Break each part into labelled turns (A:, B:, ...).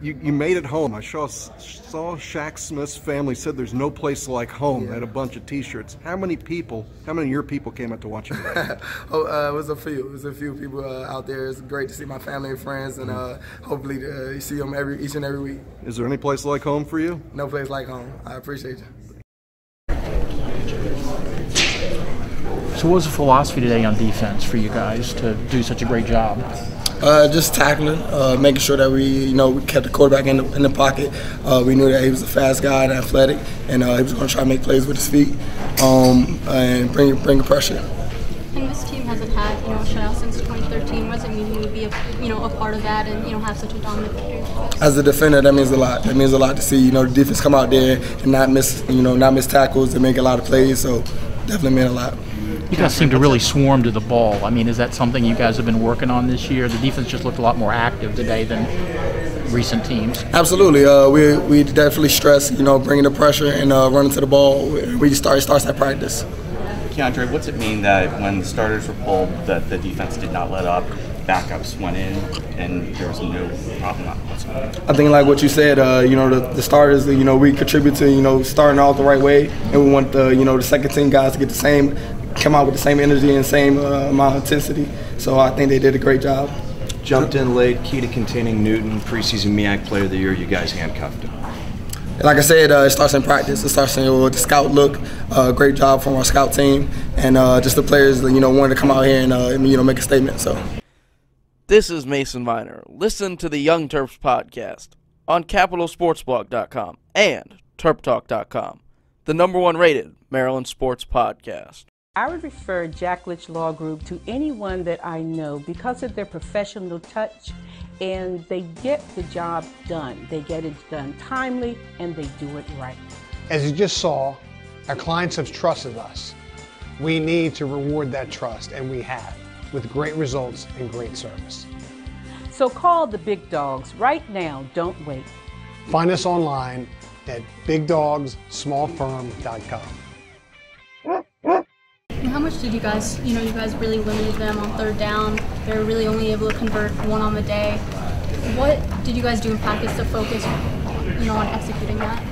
A: You, you made it home. I saw, saw Shaq Smith's family said there's no place like home. Yeah. Had a bunch of T-shirts. How many people? How many of your people came out to watch you?
B: oh, uh, it was a few. It was a few people uh, out there. It's great to see my family and friends, and uh, hopefully uh, see them every each and every week.
A: Is there any place like home for you?
B: No place like home. I appreciate you.
C: So, what was the philosophy today on defense for you guys to do such a great job?
B: Uh, just tackling, uh, making sure that we, you know, we kept the quarterback in the, in the pocket. Uh, we knew that he was a fast guy and athletic, and uh, he was going to try to make plays with his feet um, and bring bring pressure.
D: And this team hasn't had, you know, a shutout since 2013. What does it mean to be, a, you know, a part of that and you know have such a dominant victory?
B: As a defender, that means a lot. That means a lot to see, you know, the defense come out there and not miss, you know, not miss tackles and make a lot of plays. So definitely meant a lot.
C: You guys seem to really swarm to the ball. I mean, is that something you guys have been working on this year? The defense just looked a lot more active today than recent teams.
B: Absolutely. Uh, we, we definitely stress, you know, bringing the pressure and uh, running to the ball. We start starts at practice.
E: Keandre, what's it mean that when the starters were pulled, that the defense did not let up? Backups went in, and there was no problem whatsoever.
B: I think, like what you said, uh, you know, the, the, starters, you know, we contribute to, you know, starting out the right way, and we want the, you know, the second team guys to get the same come out with the same energy and same uh, amount of intensity. So I think they did a great job.
F: Jumped in late, key to containing Newton, preseason MEAC Player of the Year. You guys handcuffed him.
B: Like I said, uh, it starts in practice. It starts in, with the scout look. Uh, great job from our scout team, and uh, just the players, you know, wanted to come out here and uh, you know make a statement. So.
G: This is Mason Viner. Listen to the Young Terps podcast on CapitalSportsBlog.com and TerpTalk.com, the number one rated Maryland sports podcast.
H: I would refer Jack Litch Law Group to anyone that I know because of their professional touch and they get the job done. They get it done timely and they do it right.
I: As you just saw, our clients have trusted us. We need to reward that trust, and we have with great results and great service.
H: So call the big dogs right now. Don't wait.
I: Find us online at bigdogssmallfirm.com.
D: How much did you guys, you know, you guys really limited them on third down. They were really only able to convert one on the day. What did you guys do in practice to focus, you know, on executing that?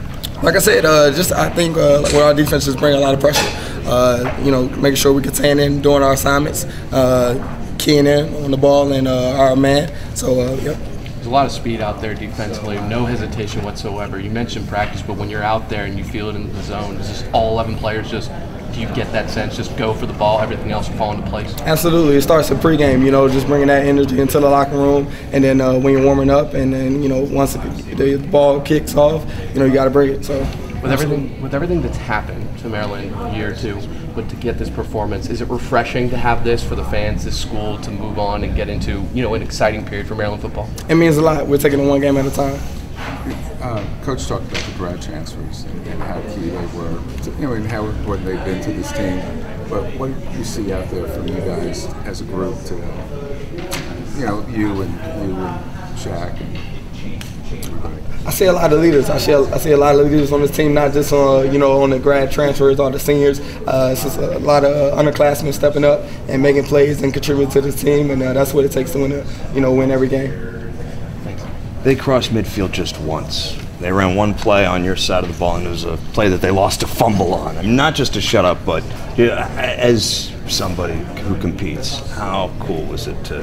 B: Like I said, uh, just I think uh, with our defense is bringing a lot of pressure. Uh, you know, making sure we contain in doing our assignments, uh, keying in on the ball and uh, our man. So, uh, yep.
J: There's a lot of speed out there defensively, no hesitation whatsoever. You mentioned practice, but when you're out there and you feel it in the zone, is just all 11 players just do you get that sense? Just go for the ball, everything else will fall into place.
B: Absolutely, it starts at pregame. You know, just bringing that energy into the locker room, and then uh, when you're warming up, and then you know once the, ball kicks off, you know you got to bring it. So
J: with everything with everything that's happened to Maryland year two, but to get this performance, is it refreshing to have this for the fans, this school, to move on and get into you know an exciting period for Maryland football?
B: It means a lot. We're taking it one game at a time.
K: Uh, Coach talked about the grad transfers and, and, how key they were, to, you know, and how important they've been to this team. But what do you see out there from you guys as a group to, you know, you and you and Shaq and everybody?
B: I see a lot of leaders. I see a, I see a lot of leaders on this team, not just on you know on the grad transfers or the seniors. Uh, it's just a lot of underclassmen stepping up and making plays and contributing to this team, and uh, that's what it takes to win, a, you know, win every game.
F: They crossed midfield just once. They ran one play on your side of the ball, and it was a play that they lost a fumble on. I mean, not just to shut up, but as somebody who competes, how cool was it to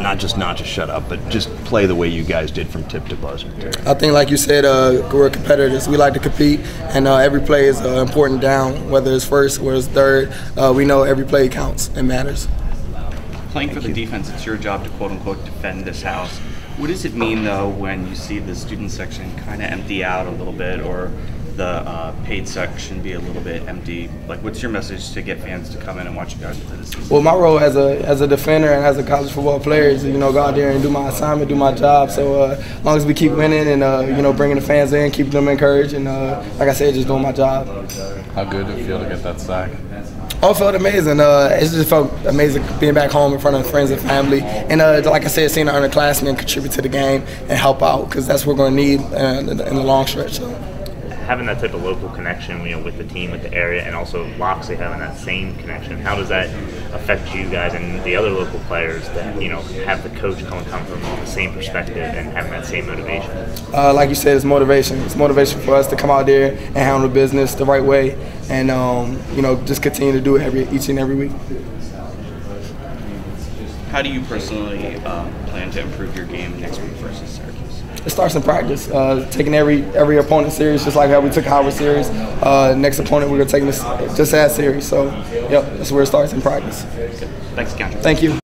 F: not just not to shut up, but just play the way you guys did from tip to buzzer.
B: I think, like you said, uh, we're competitors. We like to compete, and uh, every play is uh, important down, whether it's first, whether it's third. Uh, we know every play counts and matters.
E: Playing Thank for the you. defense, it's your job to quote unquote defend this house. What does it mean though when you see the student section kind of empty out a little bit, or the uh, paid section be a little bit empty? Like, what's your message to get fans to come in and watch you guys play this season?
B: Well, my role as a as a defender and as a college football player is you know go out there and do my assignment, do my job. So uh, as long as we keep winning and uh, you know bringing the fans in, keep them encouraged, and uh, like I said, just doing my job.
J: How good did it feel to get that sack?
B: Oh, it felt amazing. Uh, it just felt amazing being back home in front of friends and family. And uh, like I said, seeing the underclassmen contribute to the game and help out because that's what we're going to need uh, in the long stretch. So.
L: Having that type of local connection, you know, with the team, with the area, and also Locksley having that same connection, how does that affect you guys and the other local players that you know have the coach coming come from the same perspective and having that same motivation?
B: Uh, like you said, it's motivation. It's motivation for us to come out there and handle business the right way, and um, you know, just continue to do it every each and every week.
E: How do you personally uh, plan to improve your game next week versus Syracuse?
B: It starts in practice. Uh, taking every every opponent serious, just like how we took Howard serious. Uh, next opponent, we're gonna take this just as serious. So, yep, that's where it starts in practice.
E: Thanks, Count.
B: Thank you.